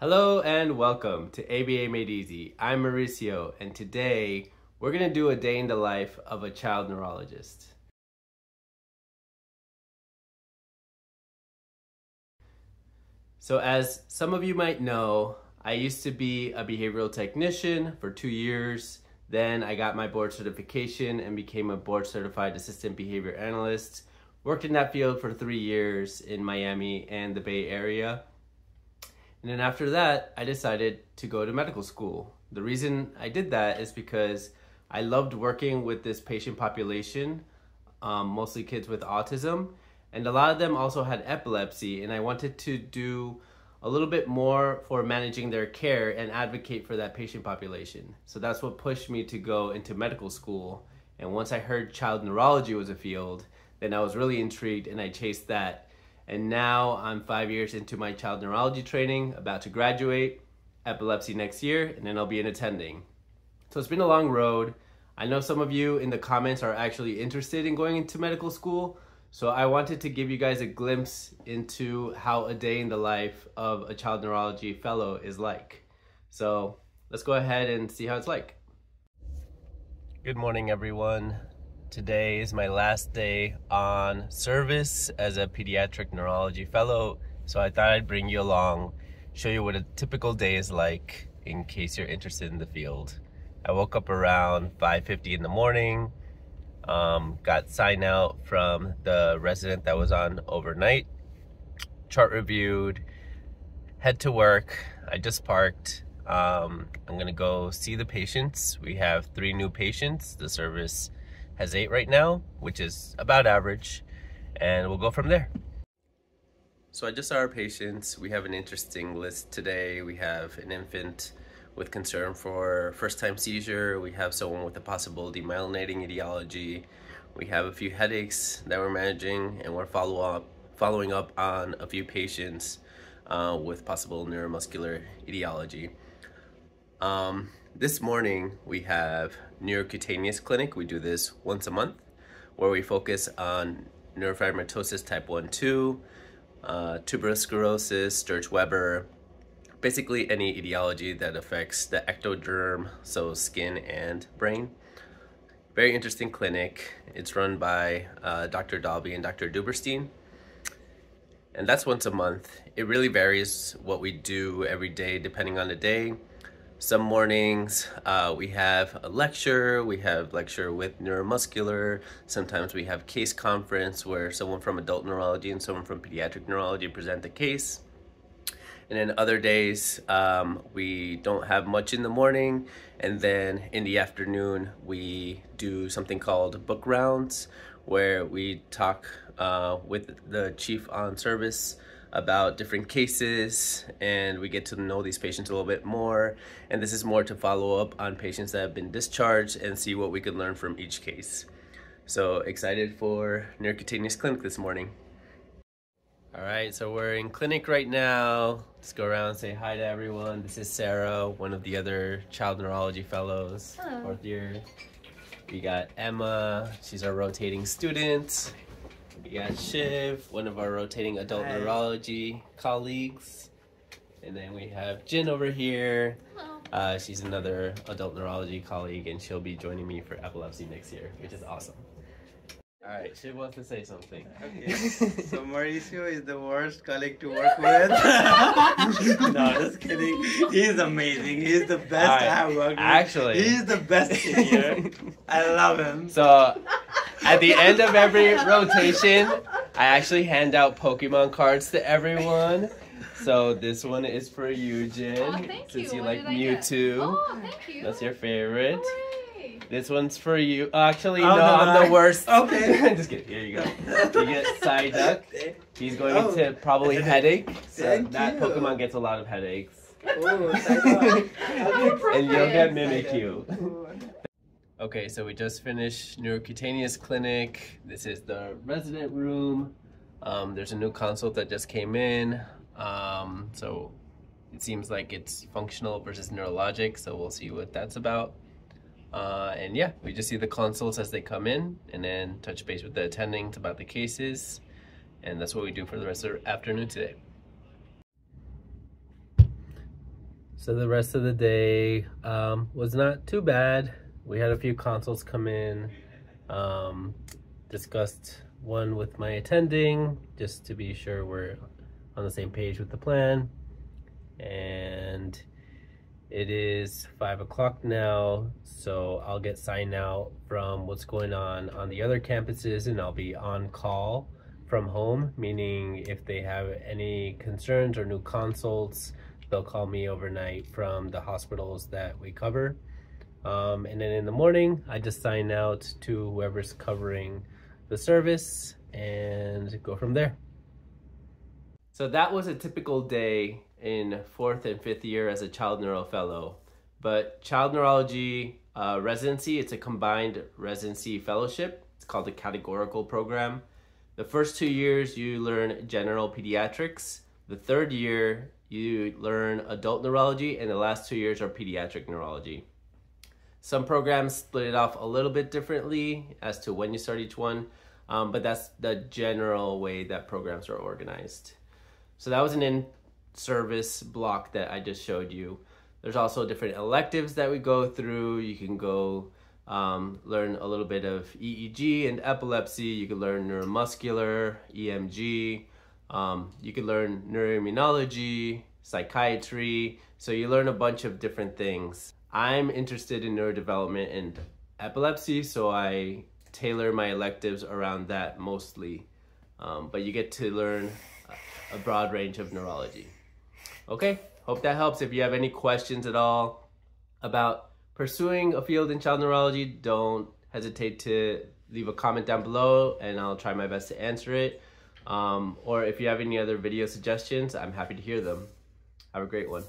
Hello and welcome to ABA Made Easy. I'm Mauricio and today we're going to do a day in the life of a child neurologist. So as some of you might know, I used to be a behavioral technician for two years. Then I got my board certification and became a board certified assistant behavior analyst. Worked in that field for three years in Miami and the Bay Area. And then after that, I decided to go to medical school. The reason I did that is because I loved working with this patient population, um, mostly kids with autism, and a lot of them also had epilepsy, and I wanted to do a little bit more for managing their care and advocate for that patient population. So that's what pushed me to go into medical school. And once I heard child neurology was a field, then I was really intrigued and I chased that and now I'm five years into my child neurology training, about to graduate, epilepsy next year, and then I'll be in attending. So it's been a long road. I know some of you in the comments are actually interested in going into medical school. So I wanted to give you guys a glimpse into how a day in the life of a child neurology fellow is like. So let's go ahead and see how it's like. Good morning, everyone. Today is my last day on service as a pediatric neurology fellow, so I thought I'd bring you along, show you what a typical day is like in case you're interested in the field. I woke up around 5.50 in the morning, um, got sign out from the resident that was on overnight, chart reviewed, head to work. I just parked. Um, I'm gonna go see the patients. We have three new patients. The service has eight right now, which is about average, and we'll go from there. So I just saw our patients. We have an interesting list today. We have an infant with concern for first-time seizure. We have someone with a possible demyelinating etiology. We have a few headaches that we're managing, and we're follow up, following up on a few patients uh, with possible neuromuscular etiology. Um, this morning we have neurocutaneous clinic. We do this once a month where we focus on neurofibromatosis type 1, 2, uh, tuberous sclerosis, Sturge-Weber, basically any etiology that affects the ectoderm, so skin and brain. Very interesting clinic. It's run by uh, Dr. Dalby and Dr. Duberstein. And that's once a month. It really varies what we do every day depending on the day. Some mornings uh, we have a lecture, we have lecture with neuromuscular, sometimes we have case conference where someone from adult neurology and someone from pediatric neurology present the case. And then other days um, we don't have much in the morning and then in the afternoon we do something called book rounds where we talk uh, with the chief on service about different cases and we get to know these patients a little bit more and this is more to follow up on patients that have been discharged and see what we can learn from each case. So excited for neurocutaneous clinic this morning. All right, so we're in clinic right now. Let's go around and say hi to everyone. This is Sarah, one of the other child neurology fellows, Hello. fourth year. We got Emma, she's our rotating student. We got Shiv, one of our rotating adult Hi. neurology colleagues. And then we have Jin over here. Hello. Uh, she's another adult neurology colleague, and she'll be joining me for epilepsy next year, which is awesome. All right, Shiv wants to say something. Okay. So Mauricio is the worst colleague to work with. no, just kidding. He's amazing. He's the best Alright, I have worked with. actually- he's the best senior. I love him. So, at the end of every rotation, I actually hand out Pokemon cards to everyone. So this one is for you, Jin. Oh, thank since you. you What like did I? Mewtwo. Oh, thank you. That's your favorite. Hooray. This one's for you. Actually, Oh, no, no, I'm no, the I- worst. okay. Just kidding. Here you go. You get Psyduck. He's going Oh. to probably headache. So Thank that you. Pokemon gets a lot of headaches. Oh, thank And you'll get Perfect. Mimikyu. Okay, so we just finished neurocutaneous clinic. This is the resident room. Um, there's a new consult that just came in. Um, so it seems like it's functional versus neurologic. So we'll see what that's about. Uh, and yeah, we just see the consults as they come in and then touch base with the attendings about the cases. And that's what we do for the rest of the afternoon today. So the rest of the day um, was not too bad. We had a few consults come in, um, discussed one with my attending just to be sure we're on the same page with the plan. And it is five o'clock now, so I'll get signed out from what's going on on the other campuses and I'll be on call from home, meaning if they have any concerns or new consults, they'll call me overnight from the hospitals that we cover. Um, and then in the morning, I just sign out to whoever's covering the service and go from there. So that was a typical day in fourth and fifth year as a child neuro fellow. But child neurology uh, residency, it's a combined residency fellowship. It's called a categorical program. The first two years, you learn general pediatrics. The third year, you learn adult neurology, and the last two years are pediatric neurology. Some programs split it off a little bit differently as to when you start each one, um, but that's the general way that programs are organized. So that was an in-service block that I just showed you. There's also different electives that we go through. You can go um, learn a little bit of EEG and epilepsy. You can learn neuromuscular, EMG, um, you can learn neuroimmunology, psychiatry. So you learn a bunch of different things. I'm interested in neurodevelopment and epilepsy, so I tailor my electives around that mostly. Um, but you get to learn a broad range of neurology. Okay, hope that helps. If you have any questions at all about pursuing a field in child neurology, don't hesitate to leave a comment down below and I'll try my best to answer it. Um, or if you have any other video suggestions, I'm happy to hear them. Have a great one.